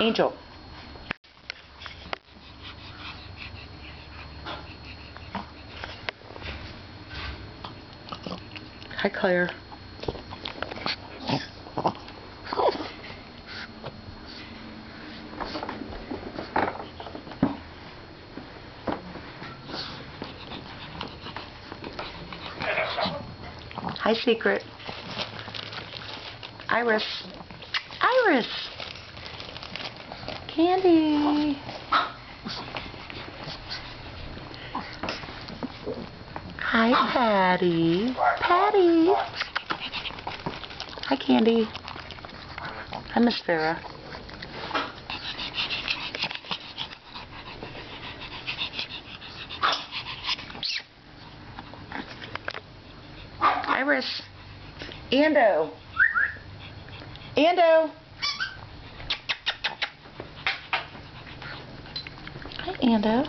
Angel. Hi, Claire. Hi, Secret. Iris. Iris! Candy! Hi, Patty. Patty! Hi, Candy. Hi, Miss Farah. Iris. Ando. Ando. Hi, Ando.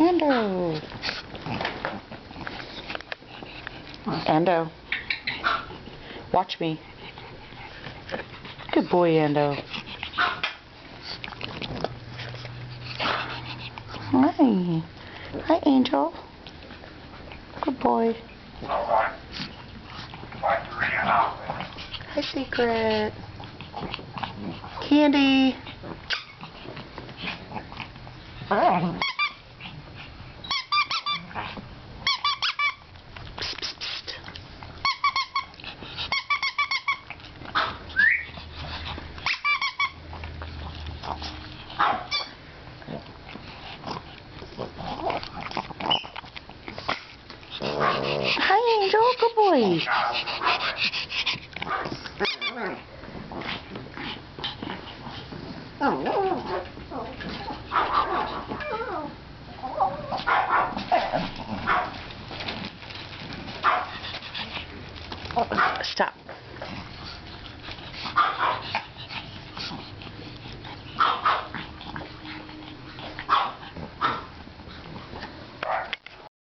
Ando. Ando. Watch me. Good boy, Ando. Hi. Hi, Angel. Good boy. Hi, Secret. Candy. Hi, Angel. Good boy. Oh, Stop.